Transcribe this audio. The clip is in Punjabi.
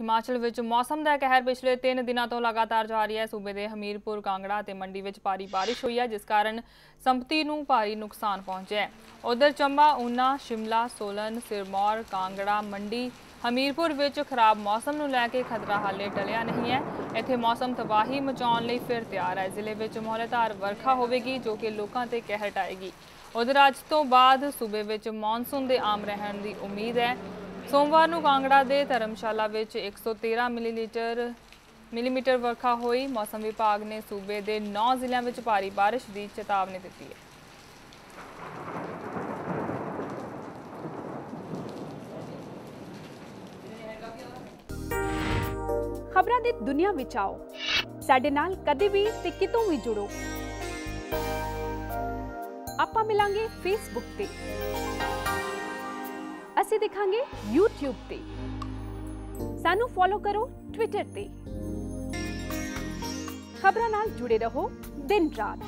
ਹਿਮਾਚਲ ਵਿੱਚ ਮੌਸਮ ਦਾ ਕਹਿਰ ਪਿਛਲੇ 3 ਦਿਨਾਂ ਤੋਂ ਲਗਾਤਾਰ ਜਾਰੀ ਹੈ। ਸੂਬੇ ਦੇ ਹਮੀਰਪੁਰ, ਕਾਂਗੜਾ ਅਤੇ ਮੰਡੀ ਵਿੱਚ ਭਾਰੀ ਬਾਰਿਸ਼ ਹੋਈ ਹੈ, ਜਿਸ ਕਾਰਨ ਸੰਪਤੀ ਨੂੰ ਭਾਰੀ ਨੁਕਸਾਨ ਪਹੁੰਚਿਆ ਹੈ। ਉਧਰ ਚੰਬਾ, ਊਨਾ, ਸ਼ਿਮਲਾ, ਸੋਲਨ, ਸਿਰਮੌਰ, ਕਾਂਗੜਾ, ਮੰਡੀ, ਹਮੀਰਪੁਰ ਵਿੱਚ ਖਰਾਬ ਮੌਸਮ ਨੂੰ ਲੈ ਕੇ ਖਤਰਾ ਹਾਲੇ ਟਲਿਆ ਨਹੀਂ ਹੈ। ਇੱਥੇ ਮੌਸਮ ਤਬਾਹੀ ਮਚਾਉਣ ਲਈ ਫਿਰ ਤਿਆਰ ਹੈ। ਜ਼ਿਲ੍ਹੇ ਵਿੱਚ ਮੌਲੇਧਾਰ ਵਰਖਾ ਹੋਵੇਗੀ, ਜੋ ਕਿ ਲੋਕਾਂ ਤੇ ਕਹਿਰ ਟਾਏਗੀ। ਉਧਰ ਅੱਜ ਤੋਂ ਬਾਅਦ ਸੂਬੇ ਵਿੱਚ ਮੌਨਸੂਨ ਦੇ ਆਮ ਰਹਿਣ ਦੀ ਉਮੀਦ ਹੈ। ਸੋਮਵਾਰ ਨੂੰ ਕਾਂਗੜਾ ਦੇ ਧਰਮਸ਼ਾਲਾ ਵਿੱਚ 113 ਮਿਲੀਲੀਟਰ ਮਿਲੀਮੀਟਰ ਵਰਖਾ ਹੋਈ। ਮੌਸਮ ਵਿਭਾਗ ਨੇ ਸੂਬੇ ਦੇ 9 ਜ਼ਿਲ੍ਹਿਆਂ ਵਿੱਚ ਭਾਰੀ ਬਾਰਿਸ਼ ਦੀ ਚੇਤਾਵਨੀ ਦਿੱਤੀ ਹੈ। ਖਬਰਾਂ ਦੀ ਦੁਨੀਆ ਵਿੱਚ ਆਓ। ਸਾਡੇ ਨਾਲ ਕਦੇ ਵੀ ਤੇ ਕਿਤੋਂ ਵੀ ਜੁੜੋ। ਆਪਾਂ ਮਿਲਾਂਗੇ ਫੇਸਬੁੱਕ ਤੇ। ਅਸੀਂ ਦਿਖਾਂਗੇ YouTube ਤੇ। ਸਾਨੂੰ ਫੋਲੋ ਕਰੋ Twitter ਤੇ। ਖਬਰਾਂ ਨਾਲ ਜੁੜੇ ਰਹੋ ਦਿਨ ਰਾਤ।